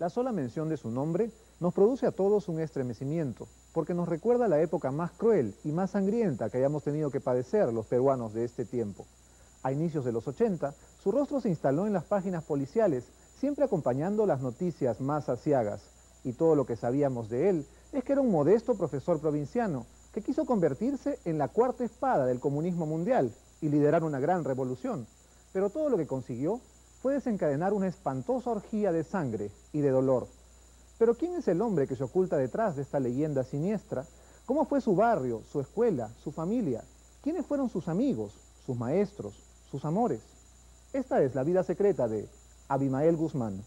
La sola mención de su nombre nos produce a todos un estremecimiento, porque nos recuerda la época más cruel y más sangrienta que hayamos tenido que padecer los peruanos de este tiempo. A inicios de los 80, su rostro se instaló en las páginas policiales, siempre acompañando las noticias más asiagas, y todo lo que sabíamos de él es que era un modesto profesor provinciano, que quiso convertirse en la cuarta espada del comunismo mundial y liderar una gran revolución. Pero todo lo que consiguió fue desencadenar una espantosa orgía de sangre y de dolor. Pero ¿quién es el hombre que se oculta detrás de esta leyenda siniestra? ¿Cómo fue su barrio, su escuela, su familia? ¿Quiénes fueron sus amigos, sus maestros, sus amores? Esta es la vida secreta de Abimael Guzmán.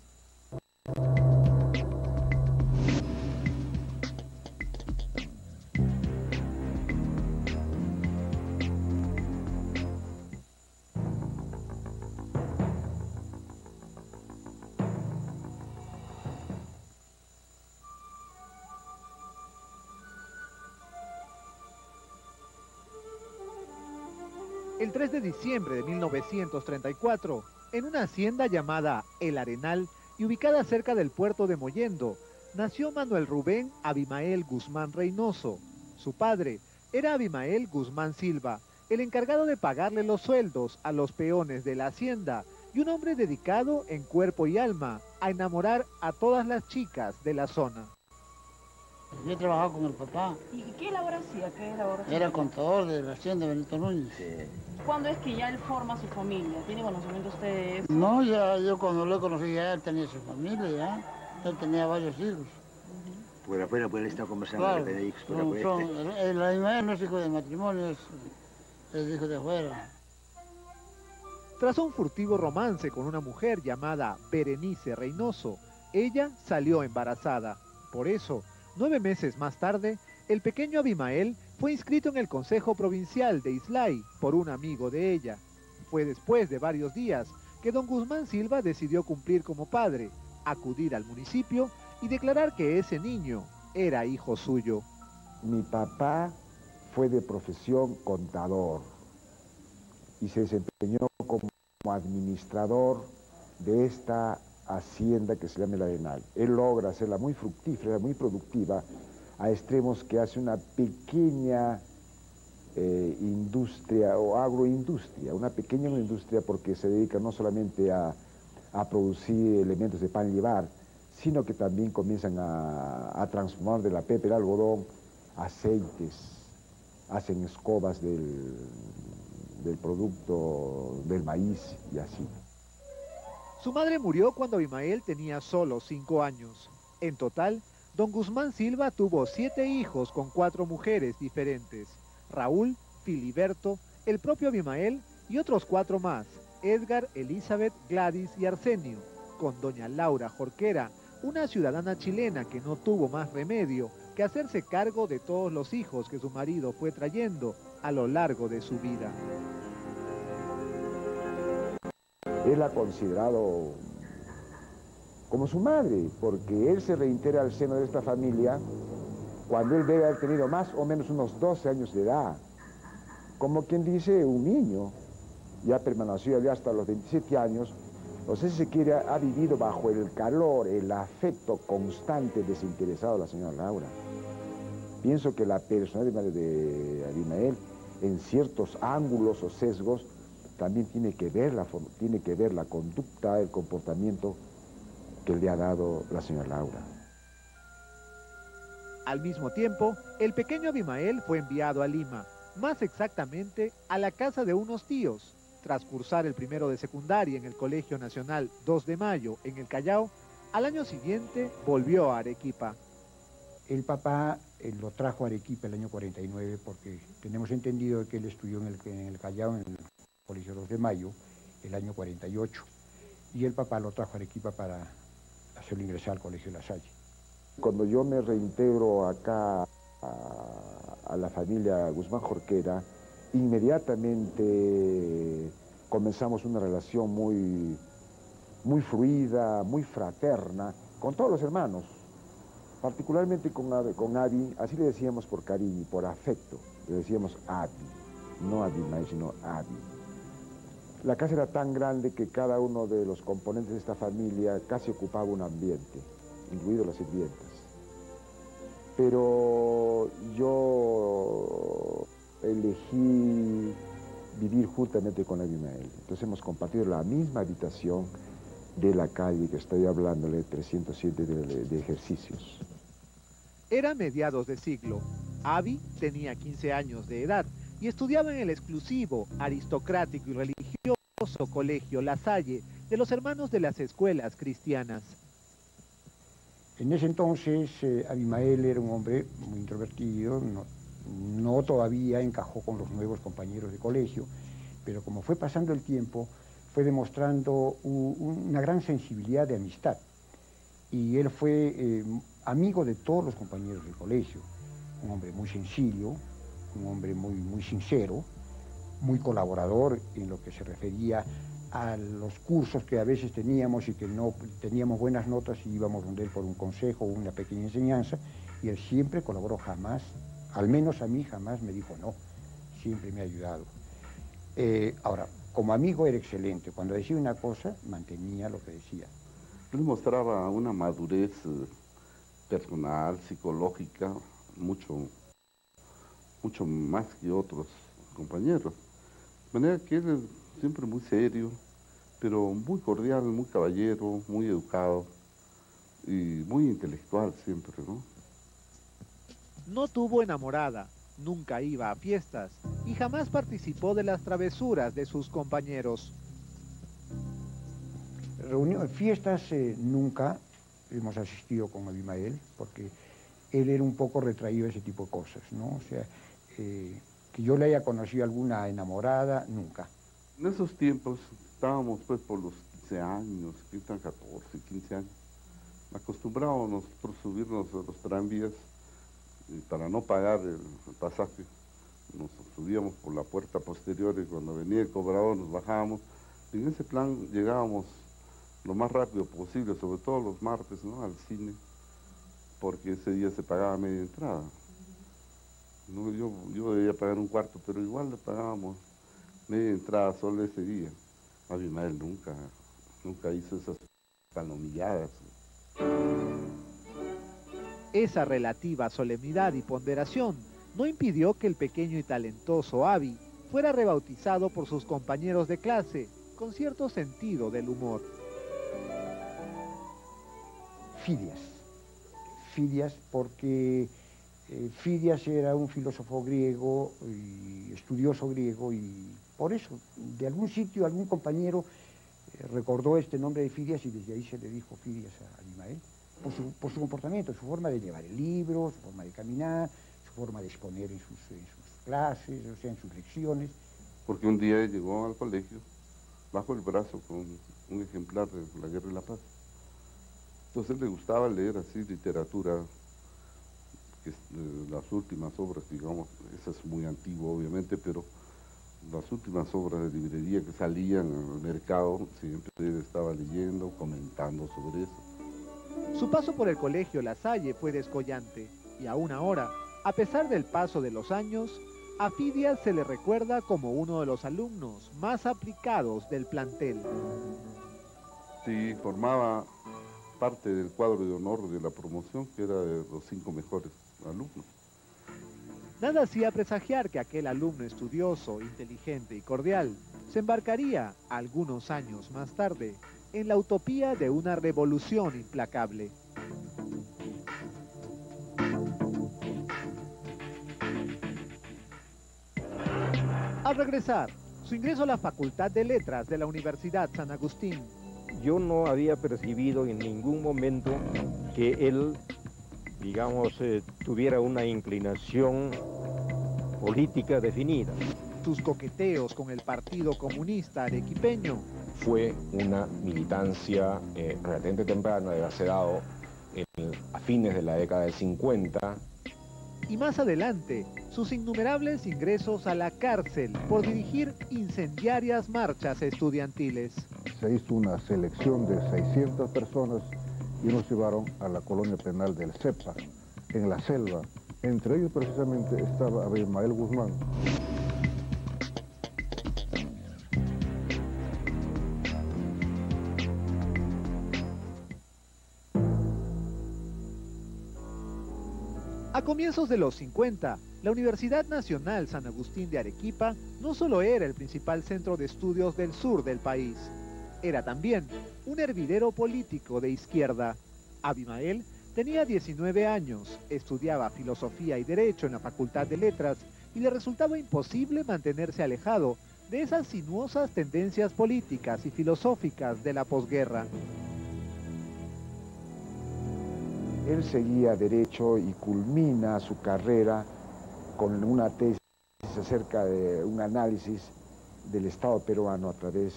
El 3 de diciembre de 1934, en una hacienda llamada El Arenal y ubicada cerca del puerto de Mollendo, nació Manuel Rubén Abimael Guzmán Reynoso. Su padre era Abimael Guzmán Silva, el encargado de pagarle los sueldos a los peones de la hacienda y un hombre dedicado en cuerpo y alma a enamorar a todas las chicas de la zona. Yo trabajaba con el papá. ¿Y qué labor hacía? ¿Qué labor hacía? Era contador de la hacienda Benito Núñez. ¿Cuándo es que ya él forma su familia? ¿Tiene conocimiento usted de eso? No, ya yo cuando lo conocí ya él tenía su familia, ya. Él tenía varios hijos. Por afuera, pues él está conversando Claro, con Benedicto, por afuera. son, el, Abimael no es hijo de matrimonio, es, es hijo de afuera. Tras un furtivo romance con una mujer llamada Berenice Reynoso, ella salió embarazada. Por eso, nueve meses más tarde, el pequeño Abimael fue inscrito en el Consejo Provincial de Islay por un amigo de ella. Fue después de varios días que don Guzmán Silva decidió cumplir como padre, acudir al municipio y declarar que ese niño era hijo suyo. Mi papá fue de profesión contador y se desempeñó como administrador de esta hacienda que se llama el Arenal. Él logra hacerla muy fructífera, muy productiva, a extremos que hace una pequeña eh, industria o agroindustria, una pequeña industria porque se dedica no solamente a, producir elementos de pan y llevar, sino que también comienzan a, a transformar de la pepa el algodón aceites, hacen escobas del, del producto del maíz y así. Su madre murió cuando Abimael tenía solo cinco años. En total, don Guzmán Silva tuvo siete hijos con cuatro mujeres diferentes. Raúl, Filiberto, el propio Abimael y otros cuatro más. Edgar, Elizabeth, Gladys y Arsenio. Con doña Laura Jorquera, una ciudadana chilena que no tuvo más remedio que hacerse cargo de todos los hijos que su marido fue trayendo a lo largo de su vida. Él ha considerado como su madre, porque él se reintegra al seno de esta familia cuando él debe haber tenido más o menos unos 12 años de edad. Como quien dice, un niño, ya permaneció allá hasta los 27 años, no sé si se quiere, ha vivido bajo el calor, el afecto constante, desinteresado de la señora Laura. Pienso que la personalidad de Abimael, en ciertos ángulos o sesgos, también tiene que ver la, tiene que ver la conducta, el comportamiento que le ha dado la señora Laura. Al mismo tiempo, el pequeño Abimael fue enviado a Lima, más exactamente a la casa de unos tíos. Tras cursar el primero de secundaria en el Colegio Nacional 2 de Mayo en el Callao, al año siguiente volvió a Arequipa. El papá eh, lo trajo a Arequipa el año 49 porque tenemos entendido que él estudió en el, en el Callao, en el Colegio 2 de Mayo, el año 48. Y el papá lo trajo a Arequipa para hacerlo ingresar al Colegio La Salle. Cuando yo me reintegro acá a, la familia Guzmán Jorquera, inmediatamente comenzamos una relación muy, muy fluida, muy fraterna, con todos los hermanos, particularmente con, con Abi, así le decíamos por cariño, por afecto, le decíamos Abi, no Abimael, sino Abi. La casa era tan grande que cada uno de los componentes de esta familia casi ocupaba un ambiente. incluidas las sirvientas. Pero yo elegí vivir juntamente con Abimael. Entonces hemos compartido la misma habitación de la calle que estoy hablándole, 307 de, de ejercicios. Era mediados de siglo. Abi tenía 15 años de edad y estudiaba en el exclusivo, aristocrático y religioso colegio La Salle de los hermanos de las escuelas cristianas. En ese entonces eh, Abimael era un hombre muy introvertido, no, todavía encajó con los nuevos compañeros de colegio, pero como fue pasando el tiempo, fue demostrando una gran sensibilidad de amistad. Y él fue eh, amigo de todos los compañeros del colegio, un hombre muy sencillo, un hombre muy, muy sincero, muy colaborador en lo que se refería a los cursos que a veces teníamos y que no teníamos buenas notas y íbamos donde él por un consejo o una pequeña enseñanza, y él siempre colaboró jamás, al menos a mí jamás me dijo no, siempre me ha ayudado. Eh, ahora, como amigo era excelente, cuando decía una cosa, mantenía lo que decía. Él mostraba una madurez eh, personal, psicológica, mucho, mucho más que otros compañeros. De manera que él es siempre muy serio, pero muy cordial, muy caballero, muy educado y muy intelectual siempre, ¿no? No tuvo enamorada, nunca iba a fiestas y jamás participó de las travesuras de sus compañeros. Reunión, fiestas eh, nunca hemos asistido con Abimael, porque él era un poco retraído a ese tipo de cosas, ¿no? O sea, eh, que yo le haya conocido alguna enamorada, nunca. En esos tiempos estábamos pues por los 15 años, 14, 15 años. Acostumbrábamos por subirnos a los tranvías y para no pagar el, pasaje nos subíamos por la puerta posterior y cuando venía el cobrador nos bajábamos. Y en ese plan llegábamos lo más rápido posible, sobre todo los martes, ¿no? al cine, porque ese día se pagaba media entrada. No, yo, yo debía pagar un cuarto, pero igual le pagábamos media entrada solo ese día. Abimael nunca, nunca hizo esas palomilladas. Esa relativa solemnidad y ponderación no impidió que el pequeño y talentoso Abi fuera rebautizado por sus compañeros de clase con cierto sentido del humor. Fidias. Fidias porque Fidias era un filósofo griego y estudioso griego y por eso, de algún sitio, algún compañero eh, recordó este nombre de Fidias y desde ahí se le dijo Fidias a Abimael, por su, comportamiento, su forma de llevar el libro, su forma de caminar, su forma de exponer en sus, clases, o sea, en sus lecciones. Porque un día llegó al colegio bajo el brazo con un ejemplar de La Guerra y la Paz. Entonces le gustaba leer así literatura, que eh, las últimas obras, digamos, esa es muy antigua obviamente, pero las últimas obras de librería que salían al mercado, siempre estaba leyendo, comentando sobre eso. Su paso por el colegio La Salle fue descollante y aún ahora, a pesar del paso de los años, a Fidia se le recuerda como uno de los alumnos más aplicados del plantel. Sí, formaba parte del cuadro de honor de la promoción, que era de los cinco mejores alumnos. Nada hacía presagiar que aquel alumno estudioso, inteligente y cordial se embarcaría, algunos años más tarde, en la utopía de una revolución implacable. Al regresar, su ingreso a la Facultad de Letras de la Universidad San Agustín. Yo no había percibido en ningún momento que él, digamos, eh, tuviera una inclinación política definida. Sus coqueteos con el Partido Comunista arequipeño. Fue una militancia eh, relativamente temprana, de haberse dado a fines de la década del 50. Y más adelante, sus innumerables ingresos a la cárcel por dirigir incendiarias marchas estudiantiles. Se hizo una selección de 600 personas y nos llevaron a la colonia penal del CEPA, en la selva, entre ellos precisamente estaba Abimael Guzmán. A comienzos de los 50, la Universidad Nacional San Agustín de Arequipa no solo era el principal centro de estudios del sur del país, era también un hervidero político de izquierda. Abimael tenía 19 años, estudiaba filosofía y derecho en la Facultad de Letras y le resultaba imposible mantenerse alejado de esas sinuosas tendencias políticas y filosóficas de la posguerra. Él seguía derecho y culmina su carrera con una tesis acerca de un análisis del Estado peruano a través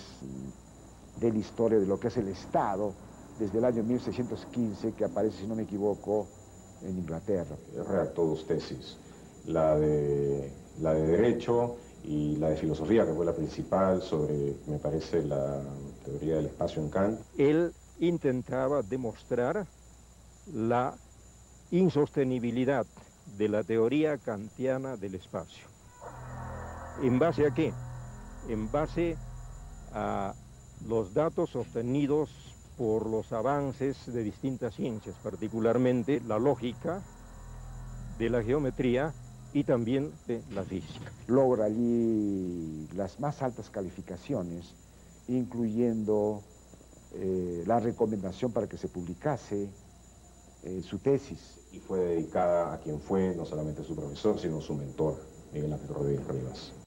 de la historia de lo que es el Estado desde el año 1615 que aparece, si no me equivoco, en Inglaterra. Redactó dos tesis, la de, la de Derecho y la de Filosofía, que fue la principal sobre, me parece, la teoría del espacio en Kant. Él intentaba demostrar la insostenibilidad de la teoría kantiana del espacio. ¿En base a qué? En base a los datos obtenidos por los avances de distintas ciencias, particularmente la lógica, de la geometría y también de la física. Logra allí las más altas calificaciones, incluyendo eh, la recomendación para que se publicase eh, su tesis. Y fue dedicada a quien fue no solamente su profesor, sino su mentor, Miguel Ángel Rodríguez Rivas.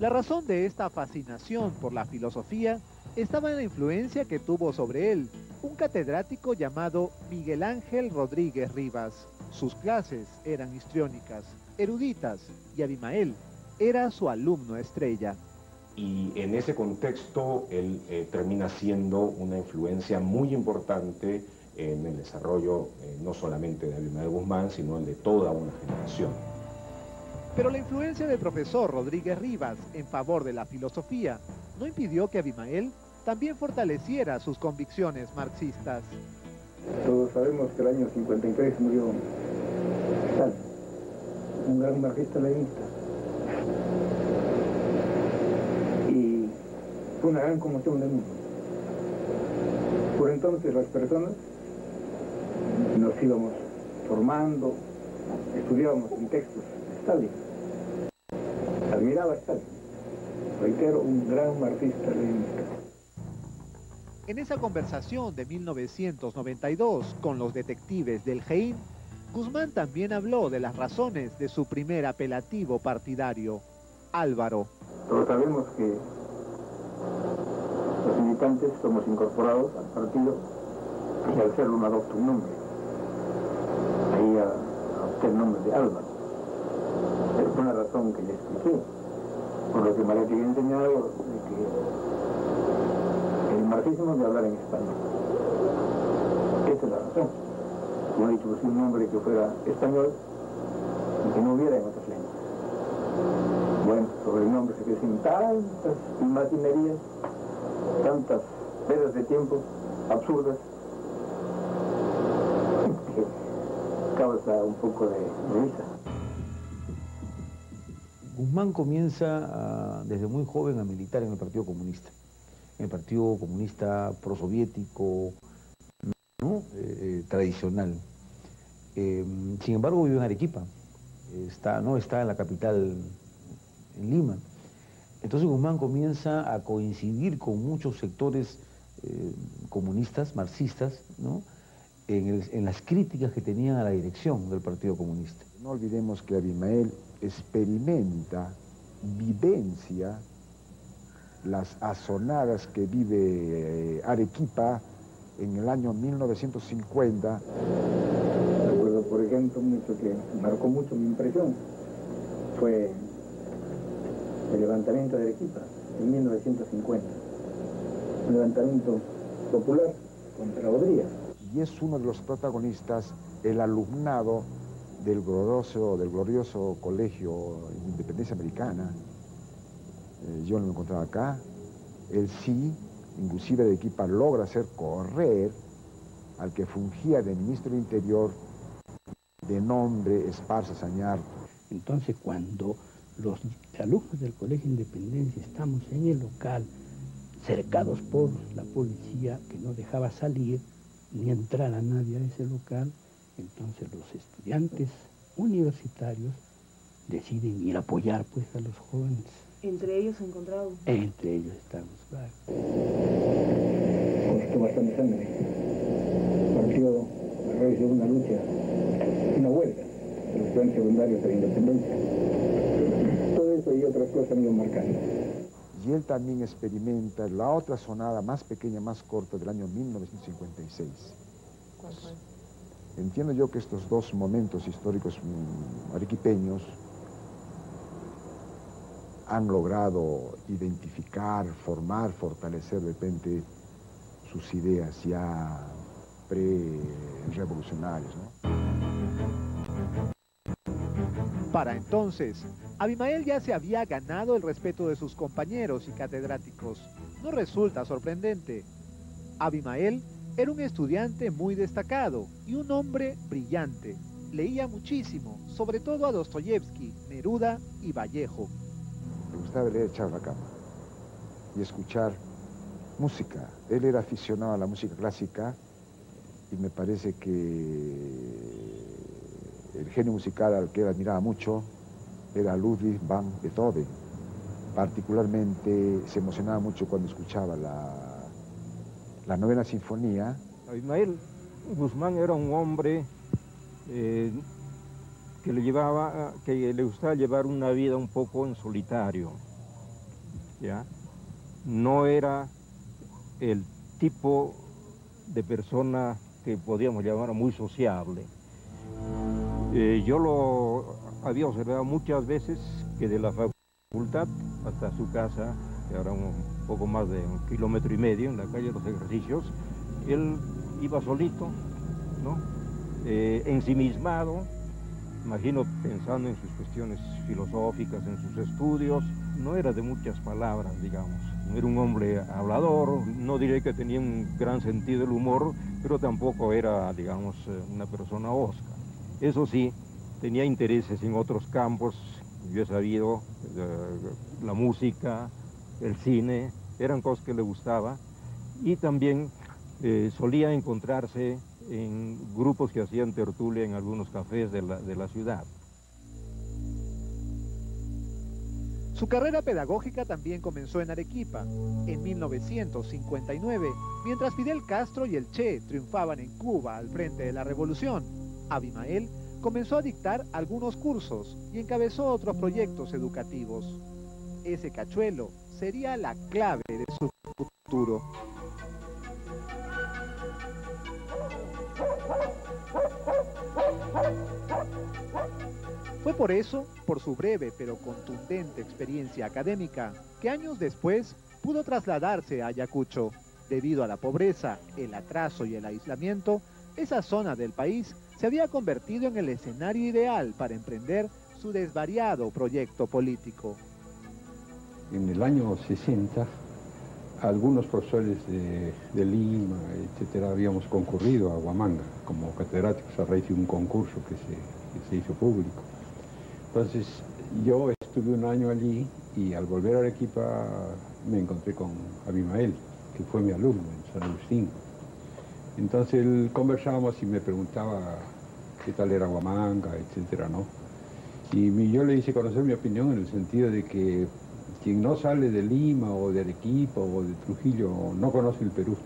La razón de esta fascinación por la filosofía estaba en la influencia que tuvo sobre él un catedrático llamado Miguel Ángel Rodríguez Rivas. Sus clases eran histriónicas, eruditas, y Abimael era su alumno estrella. Y en ese contexto él eh, termina siendo una influencia muy importante en el desarrollo eh, no solamente de Abimael Guzmán, sino el de toda una generación. Pero la influencia del profesor Rodríguez Rivas en favor de la filosofía no impidió que Abimael también fortaleciera sus convicciones marxistas. Todos sabemos que el año 53 murió Stalin, un gran marxista leninista. Y fue una gran conmoción del mundo. Por entonces las personas nos íbamos formando, estudiábamos en textos de Stalin. Admiraba a Stalin. Reitero, un gran marxista leninista. En esa conversación de 1992 con los detectives del GEIN, Guzmán también habló de las razones de su primer apelativo partidario, Álvaro. Todos sabemos que los militantes somos incorporados al partido y al ser uno adopta un nombre. Ahí adopté el nombre de Álvaro. Que le expliqué, por lo que me había enseñado de que marxismo de hablar en español. Esa es la razón. Como he dicho, pues, un nombre que fuera español y que no hubiera en otras lenguas. Bueno, sobre el nombre se crecen tantas imaginerías, tantas pedas de tiempo absurdas, que causa un poco de risa. Guzmán comienza desde muy joven a militar en el Partido Comunista el Partido Comunista prosoviético ¿no? Eh, eh, tradicional. Eh, sin embargo, vive en Arequipa, está, no está en la capital, en Lima. Entonces Guzmán comienza a coincidir con muchos sectores comunistas, marxistas, en, en, las críticas que tenían a la dirección del Partido Comunista. No olvidemos que Abimael experimenta, vivencia las azonadas que vive eh, Arequipa en el año 1950. Recuerdo, por ejemplo, mucho que marcó mucho mi impresión fue el levantamiento de Arequipa en 1950. Un levantamiento popular contra Odría. Y es uno de los protagonistas, el alumnado del glorioso, del glorioso colegio de Independencia Americana, eh, yo no me encontraba acá, él sí, inclusive de equipa logra hacer correr al que fungía de ministro del Interior de nombre Esparza Sañar. Entonces cuando los alumnos del Colegio Independencia estamos en el local, cercados por la policía que no dejaba salir ni entrar a nadie a ese local, Entonces los estudiantes universitarios deciden ir a apoyar pues a los jóvenes. ¿Entre ellos se encontraron? Entre ellos estamos, claro. Costó bastante sangre. Partió a raíz de una lucha, una huelga de los estudiantes secundarios de la independencia. Todo eso y otras cosas me iban marcando. Y él también experimenta la otra sonada más pequeña, más corta del año 1956. ¿Cuál fue? Entiendo yo que estos dos momentos históricos mm, arequipeños han logrado identificar, formar, fortalecer de repente sus ideas ya pre-revolucionarias. Para entonces, Abimael ya se había ganado el respeto de sus compañeros y catedráticos. No resulta sorprendente. Abimael era un estudiante muy destacado y un hombre brillante. Leía muchísimo, sobre todo a Dostoyevsky, Neruda y Vallejo. Le gustaba leer echar la cama y escuchar música. Él era aficionado a la música clásica y me parece que el genio musical al que él admiraba mucho era Ludwig van Beethoven. Particularmente se emocionaba mucho cuando escuchaba la, la novena sinfonía. Ismael Guzmán era un hombre eh, que le llevaba, que le gustaba llevar una vida un poco en solitario. ¿ya? No era el tipo de persona que podíamos llamar muy sociable. Eh, yo lo había observado muchas veces que de la facultad hasta su casa, que ahora un poco más de un kilómetro y medio en la calle de los ejercicios, él iba solito, ¿no? Eh, ensimismado, imagino pensando en sus cuestiones filosóficas, en sus estudios, no era de muchas palabras, digamos. Era un hombre hablador, no diré que tenía un gran sentido del humor, pero tampoco era, digamos, eh, una persona osca. Eso sí, tenía intereses en otros campos, yo he sabido, eh, la música, el cine, eran cosas que le gustaba, y también eh, solía encontrarse en grupos que hacían tertulia en algunos cafés de la, de la ciudad. Su carrera pedagógica también comenzó en Arequipa, en 1959, mientras Fidel Castro y el Che triunfaban en Cuba al frente de la revolución. Abimael comenzó a dictar algunos cursos y encabezó otros proyectos educativos. Ese cachuelo sería la clave de su futuro. Fue por eso, por su breve pero contundente experiencia académica, que años después pudo trasladarse a Ayacucho. Debido a la pobreza, el atraso y el aislamiento, esa zona del país se había convertido en el escenario ideal para emprender su desvariado proyecto político. En el año 60, algunos profesores de, Lima, etcétera, habíamos concurrido a Huamanga como catedráticos a raíz de un concurso que se, hizo público. Entonces, yo estuve un año allí y al volver a Arequipa me encontré con Abimael, que fue mi alumno en San Agustín. Entonces él conversábamos y me preguntaba qué tal era Huamanga, etcétera, ¿no? Y yo le hice conocer mi opinión en el sentido de que quien no sale de Lima o de Arequipa o de Trujillo no conoce el Perú.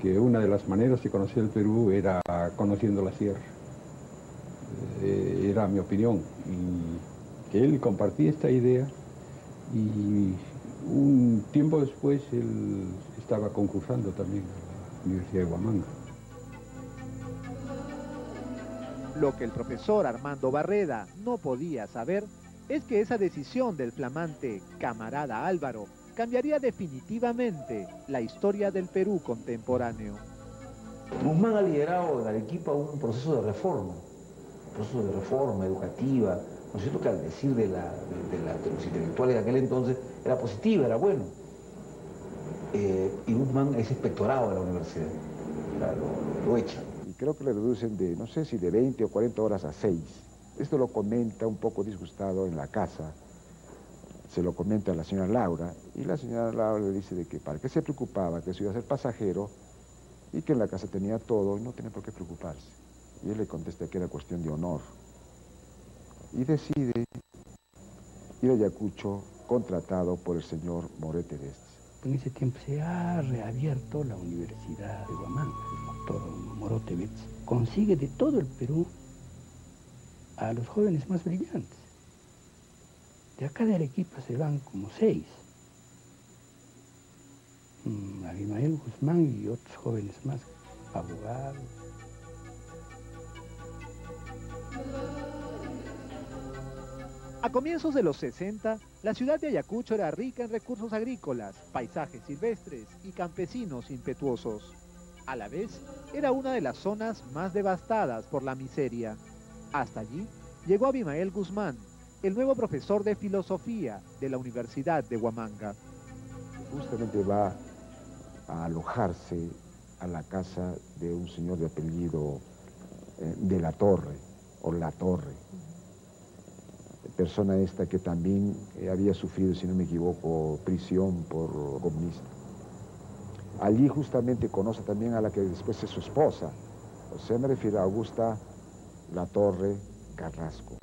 Que una de las maneras de conocer el Perú era conociendo la sierra. Eh, era mi opinión. Y que él compartía esta idea y un tiempo después él estaba concursando también Universidad de Huamanga. Lo que el profesor Armando Barreda no podía saber es que esa decisión del flamante camarada Álvaro cambiaría definitivamente la historia del Perú contemporáneo. Guzmán ha liderado en Arequipa un proceso de reforma, un proceso de reforma educativa, ¿no es cierto que al decir de, los intelectuales de aquel entonces era positiva, era bueno. Eh, y Guzmán es inspectorado de la universidad, lo, lo echan. Y creo que le reducen de, no sé si de 20 o 40 horas a 6. Esto lo comenta un poco disgustado en la casa, se lo comenta a la señora Laura, y la señora Laura le dice de que para qué se preocupaba, que eso iba a ser pasajero, y que en la casa tenía todo y no tenía por qué preocuparse. Y él le contesta que era cuestión de honor. Y decide ir a Ayacucho contratado por el señor Morete de. En ese tiempo se ha reabierto la Universidad de Guamán. El doctor Morotevich consigue de todo el Perú a los jóvenes más brillantes. De acá de Arequipa se van como seis. Mm, Abimael Guzmán y otros jóvenes más, abogados. A comienzos de los 60, la ciudad de Ayacucho era rica en recursos agrícolas, paisajes silvestres y campesinos impetuosos. A la vez, era una de las zonas más devastadas por la miseria. Hasta allí llegó Abimael Guzmán, el nuevo profesor de filosofía de la Universidad de Huamanga. Justamente va a alojarse a la casa de un señor de apellido eh, de la Torre, o La Torre. Persona esta que también eh, había sufrido, si no me equivoco, prisión por comunista. Allí justamente conoce también a la que después es su esposa. O sea, me refiero a Augusta La Torre Carrasco.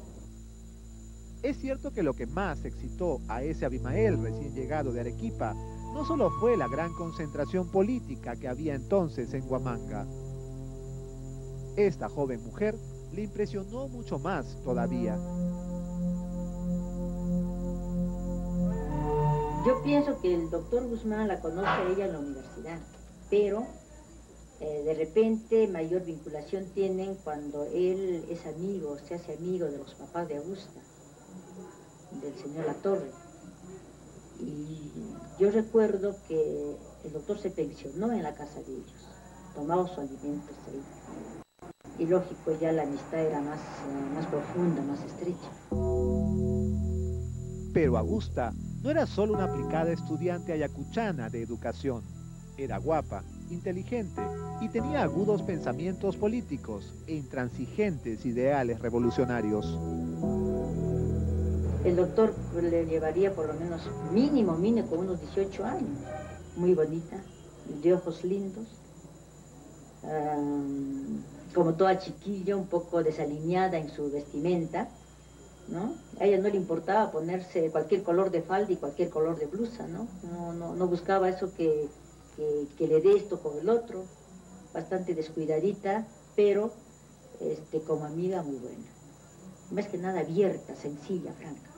Es cierto que lo que más excitó a ese Abimael recién llegado de Arequipa no solo fue la gran concentración política que había entonces en Huamanga. Esta joven mujer le impresionó mucho más todavía. Yo pienso que el doctor Guzmán la conoce a ella en la universidad, pero eh, de repente mayor vinculación tienen cuando él es amigo, se hace amigo de los papás de Augusta, del señor Latorre. Y yo recuerdo que el doctor se pensionó en la casa de ellos, tomaba sus alimentos ahí. Y lógico, ya la amistad era más, eh, más profunda, más estrecha. Pero Augusta no era solo una aplicada estudiante ayacuchana de educación. Era guapa, inteligente y tenía agudos pensamientos políticos e intransigentes ideales revolucionarios el doctor le llevaría por lo menos mínimo, mínimo, con unos 18 años. Muy bonita, de ojos lindos, como toda chiquilla, un poco desalineada en su vestimenta, ¿no? A ella no le importaba ponerse cualquier color de falda y cualquier color de blusa, ¿no? No, buscaba eso que, que, le dé esto con el otro, bastante descuidadita, pero este, como amiga muy buena. Más que nada abierta, sencilla, franca.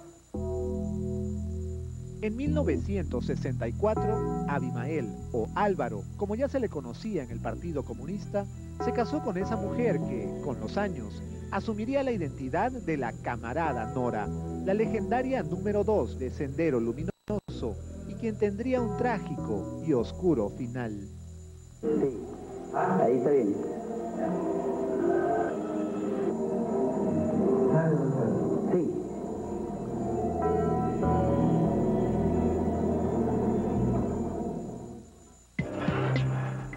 En 1964, Abimael, o Álvaro, como ya se le conocía en el Partido Comunista, se casó con esa mujer que, con los años, asumiría la identidad de la camarada Nora, la legendaria número 2 de Sendero Luminoso, quien tendría un trágico y oscuro final. Sí, ahí está bien. Sí.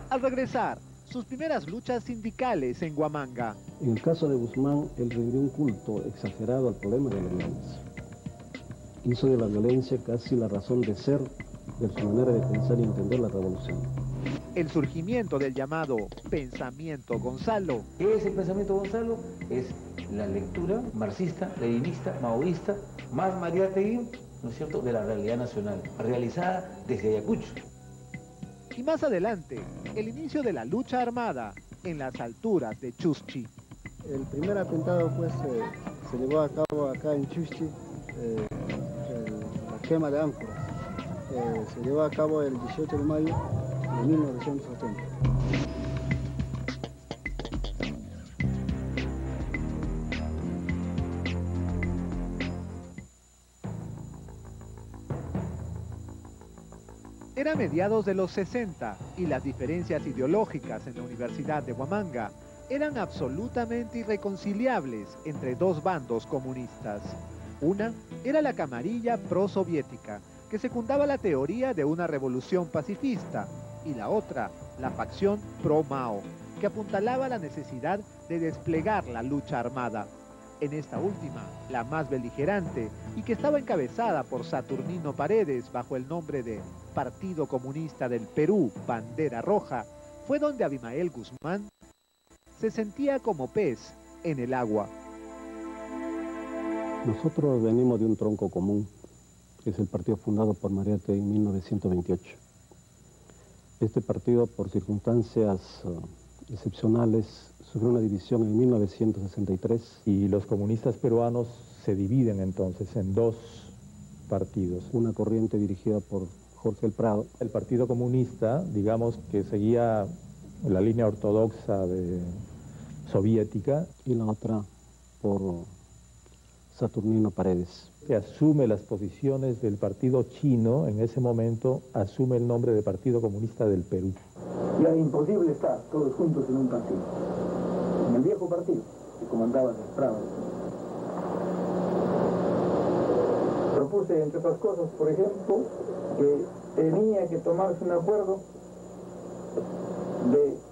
Al regresar, sus primeras luchas sindicales en Huamanga. En el caso de Guzmán, él rindió un culto exagerado al problema de la violencia. Hizo de la violencia casi la razón de ser de su manera de pensar y entender la revolución. El surgimiento del llamado pensamiento Gonzalo. Ese pensamiento Gonzalo es la lectura marxista, leninista, maoísta, más Mariátegui, ¿no es cierto?, de la realidad nacional, realizada desde Ayacucho. Y más adelante, el inicio de la lucha armada en las alturas de Chuschi. El primer atentado pues eh, se llevó a cabo acá en Chuschi, eh, quema de ánforas. Eh, se llevó a cabo el 18 de mayo de 1980. Era mediados de los 60 y las diferencias ideológicas en la Universidad de Huamanga eran absolutamente irreconciliables entre dos bandos comunistas. Una era la camarilla pro-soviética, que secundaba la teoría de una revolución pacifista, y la otra, la facción pro-Mao, que apuntalaba la necesidad de desplegar la lucha armada. En esta última, la más beligerante, y que estaba encabezada por Saturnino Paredes bajo el nombre de Partido Comunista del Perú, Bandera Roja, fue donde Abimael Guzmán se sentía como pez en el agua. Nosotros venimos de un tronco común, que es el partido fundado por Mariate en 1928. Este partido, por circunstancias uh, excepcionales, sufrió una división en 1963. Y los comunistas peruanos se dividen entonces en dos partidos. Una corriente dirigida por Jorge El Prado. El Partido Comunista, digamos que seguía la línea ortodoxa de soviética. Y la otra por Saturnino Paredes. Que asume las posiciones del partido chino, en ese momento asume el nombre de Partido Comunista del Perú. Ya imposible estar todos juntos en un partido. En el viejo partido que comandaba Prado. Propuse, entre otras cosas, por ejemplo, que tenía que tomarse un acuerdo de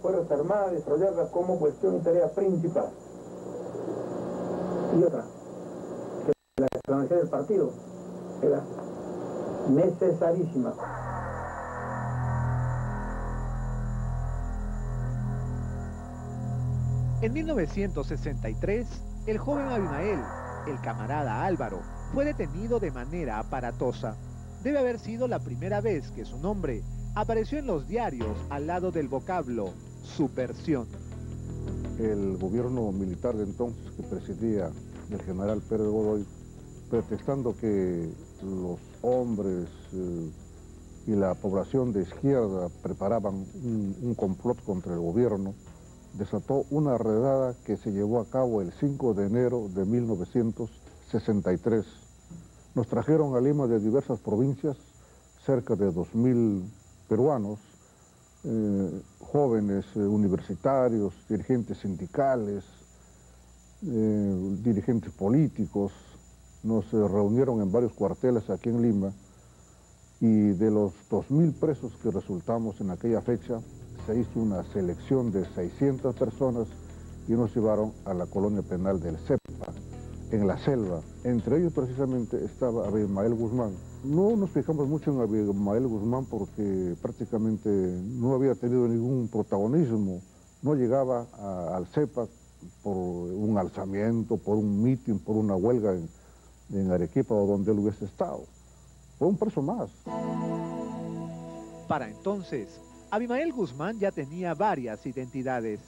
crear la Fuerza Armada, desarrollarla como cuestión y tarea principal. Y otra, que la extranjería del partido era necesarísima. En 1963, el joven Abimael, el camarada Álvaro, fue detenido de manera aparatosa. Debe haber sido la primera vez que su nombre apareció en los diarios al lado del vocablo subversión. El gobierno militar de entonces que presidía el general Pérez Godoy, pretextando que los hombres eh, y la población de izquierda preparaban un, un complot contra el gobierno, desató una redada que se llevó a cabo el 5 de enero de 1963. Nos trajeron a Lima de diversas provincias, cerca de 2.000 peruanos, eh, jóvenes eh, universitarios, dirigentes sindicales, eh, dirigentes políticos, nos reunieron en varios cuarteles aquí en Lima y de los 2.000 presos que resultamos en aquella fecha, se hizo una selección de 600 personas y nos llevaron a la colonia penal del CEPA, en la selva. Entre ellos precisamente estaba Abimael Guzmán. No nos fijamos mucho en Abimael Guzmán porque prácticamente no había tenido ningún protagonismo. No llegaba al CEPA por un alzamiento, por un mitin, por una huelga en, en Arequipa o donde él hubiese estado. Fue un preso más. Para entonces, Abimael Guzmán ya tenía varias identidades.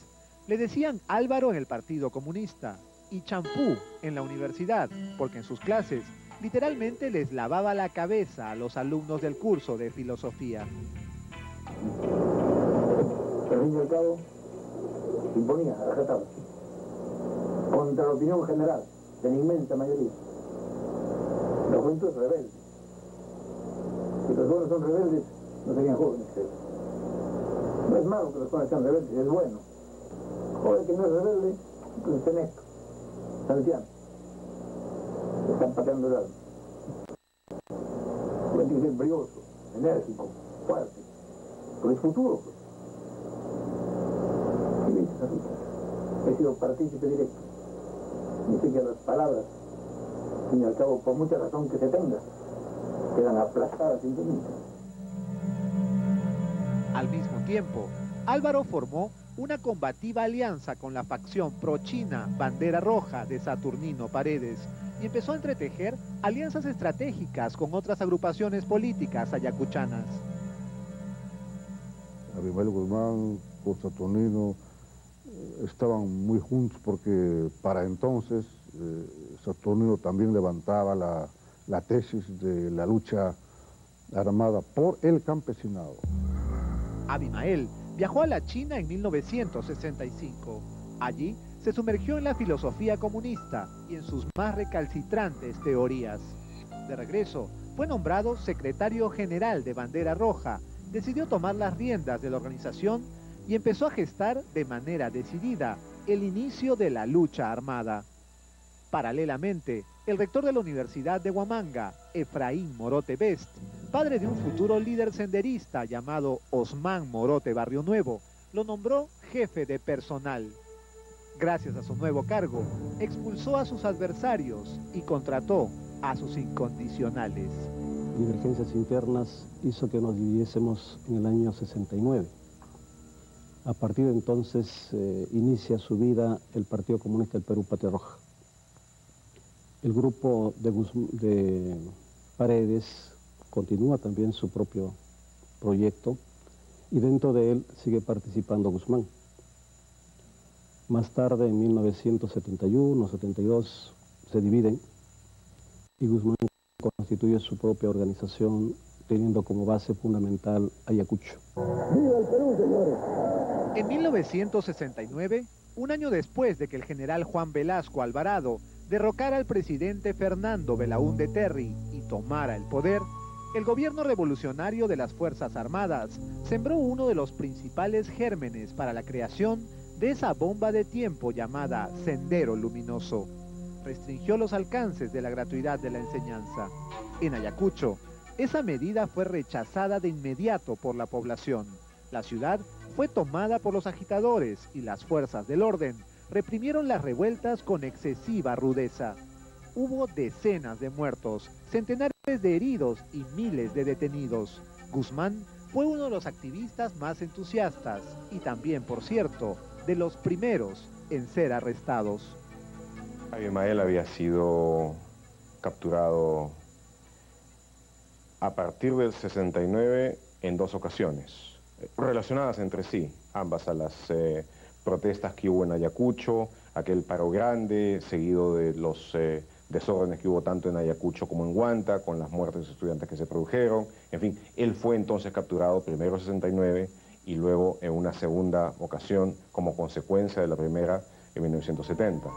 Le decían Álvaro en el Partido Comunista y Champú en la universidad, porque en sus clases literalmente les lavaba la cabeza a los alumnos del curso de filosofía. Imponía rajatabla, contra la opinión general de la inmensa mayoría. La juventud es rebelde. Si los jóvenes son rebeldes, no serían jóvenes, No es malo que los jóvenes sean rebeldes, es bueno. Joven que no es rebelde, pues es honesto, salesiano. Están pateando el alma. Tiene que ser brioso, enérgico, fuerte. Pero es futuro, pues. Y He sido partícipe directo. Dice que las palabras, y al cabo, por mucha razón que se tenga, quedan aplastadas simplemente. Al mismo tiempo, Álvaro formó una combativa alianza con la facción pro-china Bandera Roja de Saturnino Paredes y empezó a entretejer alianzas estratégicas con otras agrupaciones políticas ayacuchanas. Abimael Guzmán, con Saturnino, eh, estaban muy juntos porque para entonces eh, Saturnino también levantaba la, la tesis de la lucha armada por el campesinado. Abimael viajó a la China en 1965. Allí se sumergió en la filosofía comunista y en sus más recalcitrantes teorías. De regreso, fue nombrado secretario general de Bandera Roja, decidió tomar las riendas de la organización y empezó a gestar de manera decidida el inicio de la lucha armada. Paralelamente, el rector de la Universidad de Huamanga, Efraín Morote Best, padre de un futuro líder senderista llamado Osman Morote Barrio Nuevo, lo nombró jefe de personal. Gracias a su nuevo cargo, expulsó a sus adversarios y contrató a sus incondicionales. Divergencias internas hizo que nos dividiésemos en el año 69. A partir de entonces eh, inicia su vida el Partido Comunista del Perú Patria. El grupo de, de Paredes continúa también su propio proyecto y dentro de él sigue participando Guzmán. Más tarde, en 1971, 72, se dividen y Guzmán constituye su propia organización teniendo como base fundamental Ayacucho. ¡Viva el Perú, señores! En 1969, un año después de que el general Juan Velasco Alvarado derrocara al presidente Fernando Belaúnde Terry y tomara el poder, el gobierno revolucionario de las Fuerzas Armadas sembró uno de los principales gérmenes para la creación de esa bomba de tiempo llamada Sendero Luminoso. Restringió los alcances de la gratuidad de la enseñanza. En Ayacucho, esa medida fue rechazada de inmediato por la población. La ciudad fue tomada por los agitadores y las fuerzas del orden reprimieron las revueltas con excesiva rudeza. Hubo decenas de muertos, centenares de heridos y miles de detenidos. Guzmán fue uno de los activistas más entusiastas y también, por cierto, de los primeros en ser arrestados. Abimael había sido capturado a partir del 69 en dos ocasiones, relacionadas entre sí, ambas a las eh, protestas que hubo en Ayacucho, aquel paro grande, seguido de los eh, desórdenes que hubo tanto en Ayacucho como en Guanta, con las muertes de estudiantes que se produjeron. En fin, él fue entonces capturado primero en 69 y luego en una segunda ocasión como consecuencia de la primera en 1970.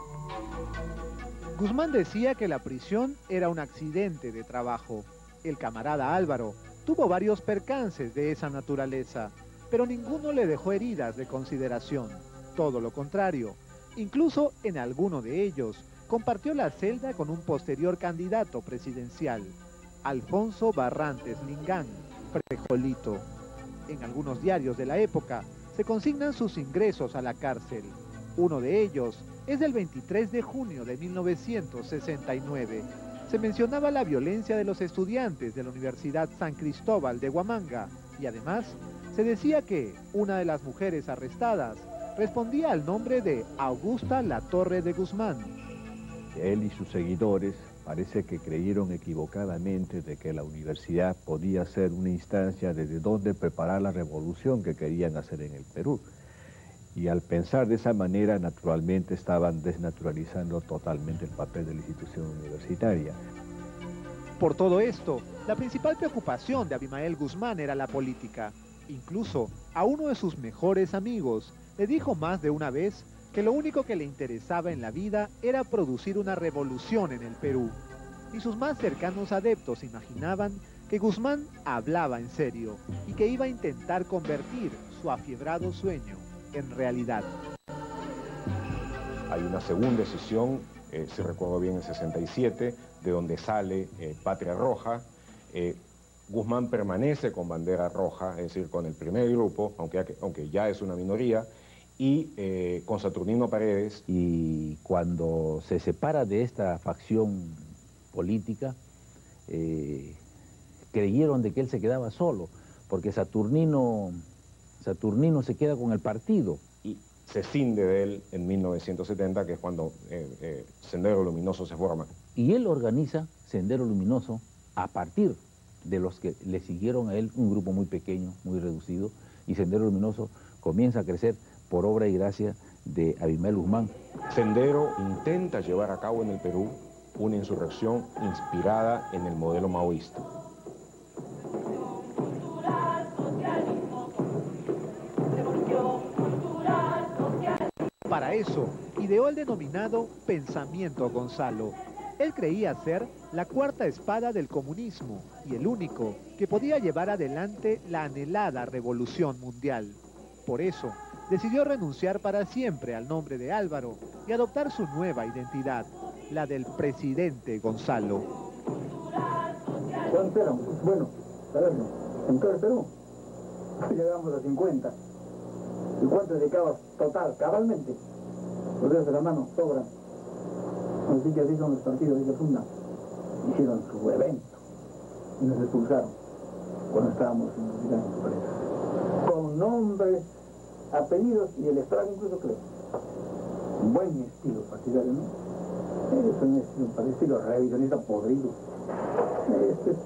Guzmán decía que la prisión era un accidente de trabajo. El camarada Álvaro tuvo varios percances de esa naturaleza, pero ninguno le dejó heridas de consideración. Todo lo contrario, incluso en alguno de ellos compartió la celda con un posterior candidato presidencial, Alfonso Barrantes Lingán, Frejolito. En algunos diarios de la época se consignan sus ingresos a la cárcel. Uno de ellos es del 23 de junio de 1969. Se mencionaba la violencia de los estudiantes de la Universidad San Cristóbal de Huamanga y además se decía que una de las mujeres arrestadas respondía al nombre de Augusta La Torre de Guzmán. Él y sus seguidores parece que creyeron equivocadamente de que la universidad podía ser una instancia desde donde preparar la revolución que querían hacer en el Perú. Y al pensar de esa manera, naturalmente estaban desnaturalizando totalmente el papel de la institución universitaria. Por todo esto, la principal preocupación de Abimael Guzmán era la política. Incluso a uno de sus mejores amigos le dijo más de una vez que lo único que le interesaba en la vida era producir una revolución en el Perú. Y sus más cercanos adeptos imaginaban que Guzmán hablaba en serio y que iba a intentar convertir su afiebrado sueño en realidad. Hay una segunda decisión, eh, si recuerdo bien, en 67, de donde sale eh, Patria Roja. Eh, Guzmán permanece con bandera roja, es decir, con el primer grupo, aunque, aunque ya es una minoría, y eh, con Saturnino Paredes. Y cuando se separa de esta facción política, eh, creyeron de que él se quedaba solo, porque Saturnino, Saturnino se queda con el partido. Y se cinde de él en 1970, que es cuando eh, Sendero Luminoso se forma. Y él organiza Sendero Luminoso a partir de los que le siguieron a él, un grupo muy pequeño, muy reducido, y Sendero Luminoso comienza a crecer por obra y gracia de Abimel Guzmán. Sendero intenta llevar a cabo en el Perú una insurrección inspirada en el modelo maoísta. Para eso, ideó el denominado Pensamiento Gonzalo. Él creía ser la cuarta espada del comunismo y el único que podía llevar adelante la anhelada revolución mundial. Por eso, decidió renunciar para siempre al nombre de Álvaro y adoptar su nueva identidad, la del presidente Gonzalo. Bueno, en todo el Perú. Llegamos a 50. ¿Y cuánto dedicabas total, cabalmente? Los dedos de la mano sobran. Así que así son los partidos se fundan. Hicieron su evento y nos expulsaron cuando estábamos en los Con nombres apellidos y el estrago incluso creo. Un buen estilo partidario, ¿no? Es un estilo, para estilo revisionista podrido. Este es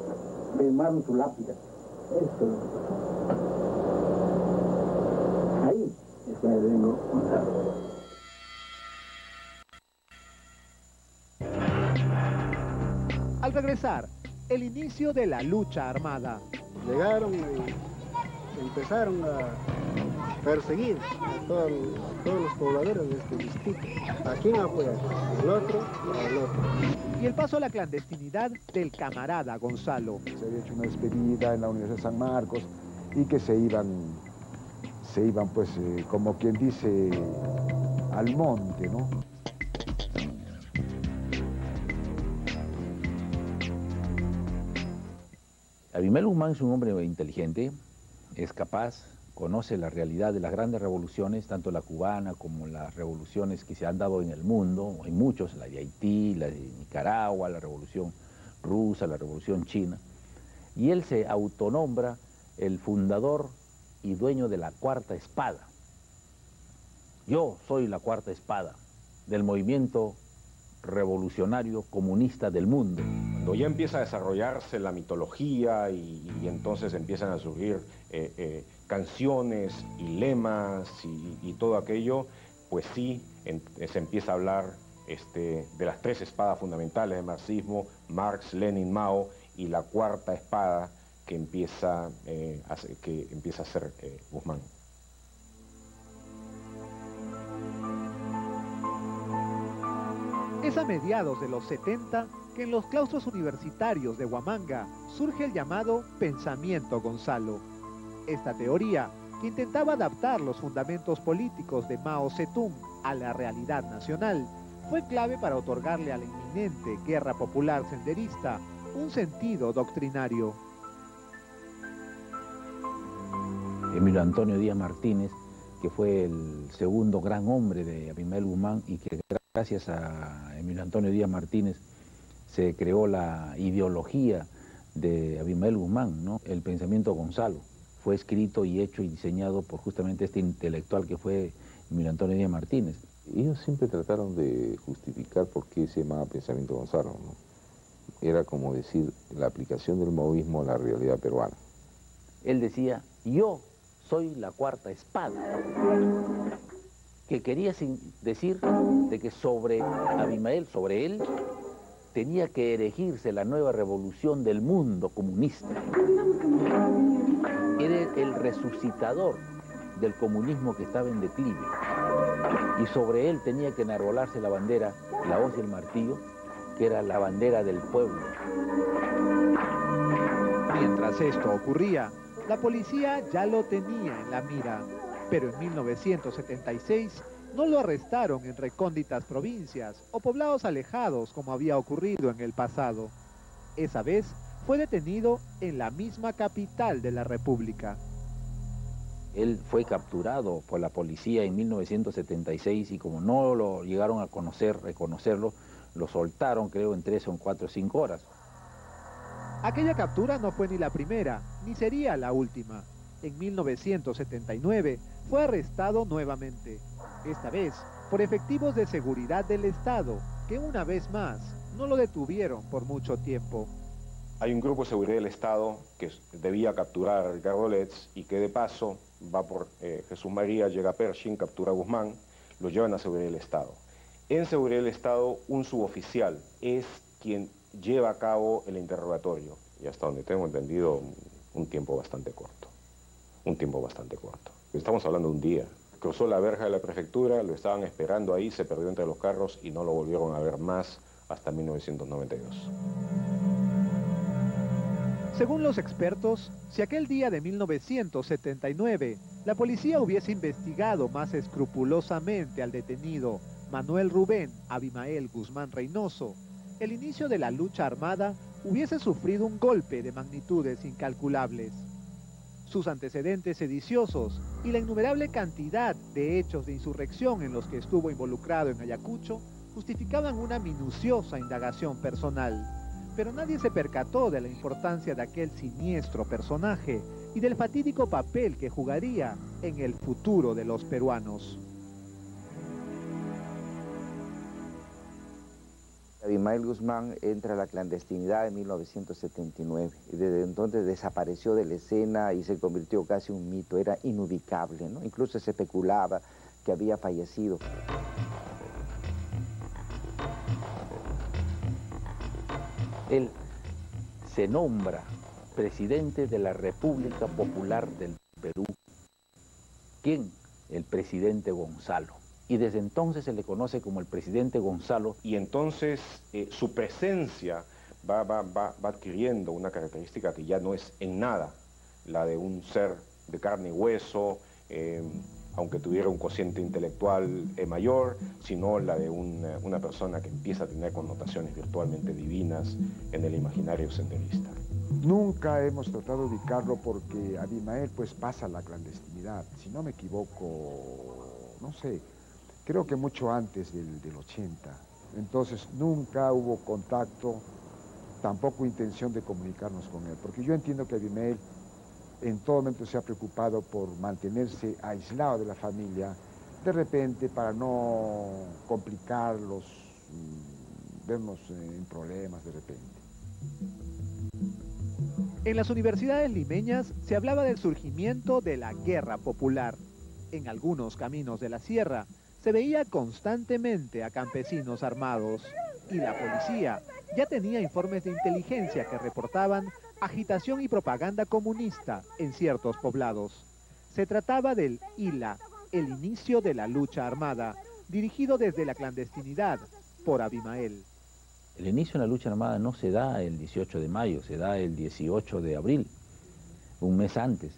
quemaron su lápida. Esto Ahí es donde vengo Al regresar, el inicio de la lucha armada. Llegaron y empezaron a perseguir a todos, los pobladores de este distrito. ¿A quién apoyar? Al otro, al otro. Y el paso a la clandestinidad del camarada Gonzalo. Se había hecho una despedida en la Universidad de San Marcos y que se iban, se iban pues, eh, como quien dice, al monte, ¿no? Abimel Guzmán es un hombre inteligente, es capaz, conoce la realidad de las grandes revoluciones, tanto la cubana como las revoluciones que se han dado en el mundo, hay muchos, la de Haití, la de Nicaragua, la revolución rusa, la revolución china, y él se autonombra el fundador y dueño de la cuarta espada. Yo soy la cuarta espada del movimiento revolucionario comunista del mundo. Cuando ya empieza a desarrollarse la mitología y, entonces empiezan a surgir eh, eh, canciones y lemas y, todo aquello, pues sí, se empieza a hablar este, de las tres espadas fundamentales del marxismo, Marx, Lenin, Mao, y la cuarta espada que empieza, eh, que empieza a ser Guzmán. Es a mediados de los 70 que en los claustros universitarios de Huamanga surge el llamado Pensamiento Gonzalo. Esta teoría, que intentaba adaptar los fundamentos políticos de Mao Zedong a la realidad nacional, fue clave para otorgarle a la inminente guerra popular senderista un sentido doctrinario. Emilio Antonio Díaz Martínez, que fue el segundo gran hombre de Abimel Guzmán y que gracias a Emilio Antonio Díaz Martínez se creó la ideología de Abimael Guzmán, ¿no? el pensamiento Gonzalo. Fue escrito y hecho y diseñado por justamente este intelectual que fue Emilio Antonio Díaz Martínez. Ellos siempre trataron de justificar por qué se llamaba pensamiento Gonzalo. Era como decir la aplicación del maoísmo a la realidad peruana. Él decía, yo soy la cuarta espada que quería decir de que sobre Abimael, sobre él, tenía que erigirse la nueva revolución del mundo comunista. Era el resucitador del comunismo que estaba en declive. Y sobre él tenía que enarbolarse la bandera, la hoz y el martillo, que era la bandera del pueblo. Mientras esto ocurría, la policía ya lo tenía en la mira pero en 1976 no lo arrestaron en recónditas provincias o poblados alejados como había ocurrido en el pasado. Esa vez fue detenido en la misma capital de la República. Él fue capturado por la policía en 1976 y como no lo llegaron a conocer, reconocerlo, lo soltaron creo en tres o cuatro o cinco horas. Aquella captura no fue ni la primera, ni sería la última. En 1979 fue arrestado nuevamente, esta vez por efectivos de seguridad del Estado, que una vez más no lo detuvieron por mucho tiempo. Hay un grupo de seguridad del Estado que debía capturar a Ricardo Letts y que de paso va por eh, Jesús María, llega a Pershing, captura a Guzmán, lo llevan a seguridad del Estado. En seguridad del Estado, un suboficial es quien lleva a cabo el interrogatorio, y hasta donde tengo entendido, un tiempo bastante corto. Un tiempo bastante corto. Estamos hablando de un día. Cruzó la verja de la prefectura, lo estaban esperando ahí, se perdió entre los carros y no lo volvieron a ver más hasta 1992. Según los expertos, si aquel día de 1979 la policía hubiese investigado más escrupulosamente al detenido Manuel Rubén Abimael Guzmán Reynoso, el inicio de la lucha armada hubiese sufrido un golpe de magnitudes incalculables sus antecedentes sediciosos y la innumerable cantidad de hechos de insurrección en los que estuvo involucrado en Ayacucho justificaban una minuciosa indagación personal. Pero nadie se percató de la importancia de aquel siniestro personaje y del fatídico papel que jugaría en el futuro de los peruanos. Abimael Guzmán entra a la clandestinidad en 1979 y desde entonces desapareció de la escena y se convirtió casi en un mito, era inubicable, ¿no? incluso se especulaba que había fallecido. Él se nombra presidente de la República Popular del Perú. ¿Quién? El presidente Gonzalo. Y desde entonces se le conoce como el presidente Gonzalo. Y entonces eh, su presencia va, adquiriendo una característica que ya no es en nada la de un ser de carne y hueso, eh, aunque tuviera un cociente intelectual eh, mayor, sino la de una persona que empieza a tener connotaciones virtualmente divinas en el imaginario senderista. Nunca hemos tratado de ubicarlo porque Abimael pues pasa la clandestinidad. Si no me equivoco, no sé, creo que mucho antes del, del 80. Entonces nunca hubo contacto, tampoco intención de comunicarnos con él. Porque yo entiendo que Abimael en todo momento se ha preocupado por mantenerse aislado de la familia, de repente para no complicarlos, mm, vernos en problemas de repente. En las universidades limeñas se hablaba del surgimiento de la guerra popular. En algunos caminos de la sierra se veía constantemente a campesinos armados y la policía ya tenía informes de inteligencia que reportaban agitación y propaganda comunista en ciertos poblados. Se trataba del ILA, el inicio de la lucha armada, dirigido desde la clandestinidad por Abimael. El inicio de la lucha armada no se da el 18 de mayo, se da el 18 de abril, un mes antes,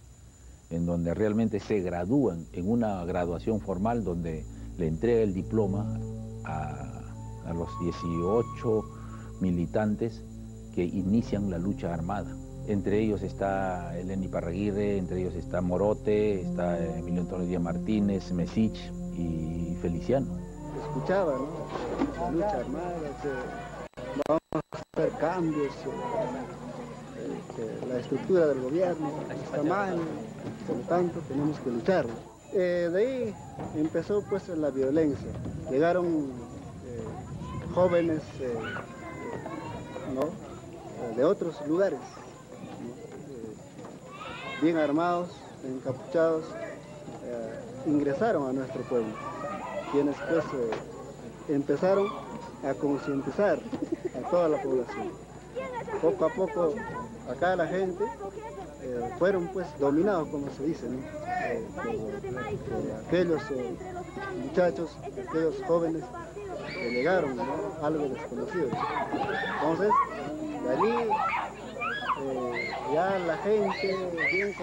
en donde realmente se gradúan en una graduación formal donde le entrega el diploma a, a los 18 militantes que inician la lucha armada. Entre ellos está Eleni Parraguirre, entre ellos está Morote, está Emilio Antonio Díaz Martínez, Mesich y Feliciano. Escuchaba, ¿no? La lucha armada, vamos a hacer cambios, este, la estructura del gobierno está mal, por lo tanto tenemos que luchar. Eh, de ahí empezó pues la violencia. Llegaron eh, jóvenes eh, ¿no? De otros lugares, eh, bien armados, encapuchados, eh, ingresaron a nuestro pueblo, quienes pues eh, empezaron a concientizar a toda la población. Poco a poco acá la gente fueron pues dominados, como se dice, aquellos muchachos, aquellos jóvenes que llegaron, algo desconocido. Entonces, de allí eh, ya la gente, bien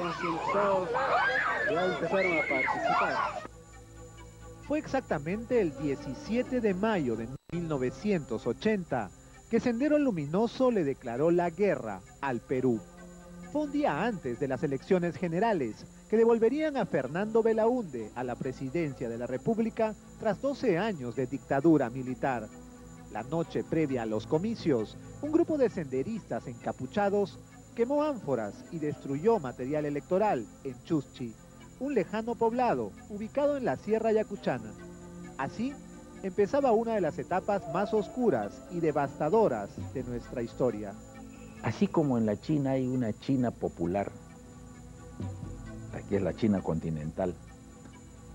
ya empezaron a participar. Fue exactamente el 17 de mayo de 1980 que Sendero Luminoso le declaró la guerra al Perú. Fue un día antes de las elecciones generales que devolverían a Fernando Belaunde a la presidencia de la República tras 12 años de dictadura militar. La noche previa a los comicios, un grupo de senderistas encapuchados quemó ánforas y destruyó material electoral en Chuschi, un lejano poblado ubicado en la Sierra Yacuchana. Así empezaba una de las etapas más oscuras y devastadoras de nuestra historia. Así como en la China hay una China popular, aquí es la China continental,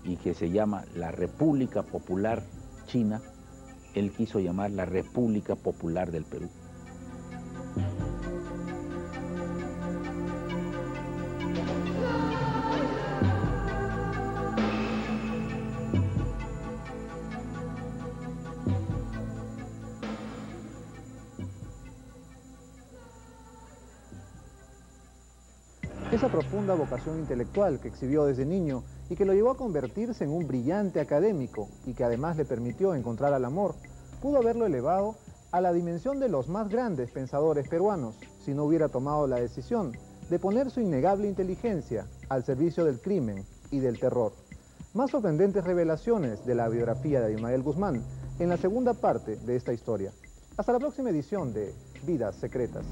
y que se llama la República Popular China, él quiso llamar la República Popular del Perú. Esa profunda vocación intelectual que exhibió desde niño y que lo llevó a convertirse en un brillante académico y que además le permitió encontrar al amor, pudo haberlo elevado a la dimensión de los más grandes pensadores peruanos si no hubiera tomado la decisión de poner su innegable inteligencia al servicio del crimen y del terror. Más sorprendentes revelaciones de la biografía de Ismael Guzmán en la segunda parte de esta historia. Hasta la próxima edición de Vidas Secretas.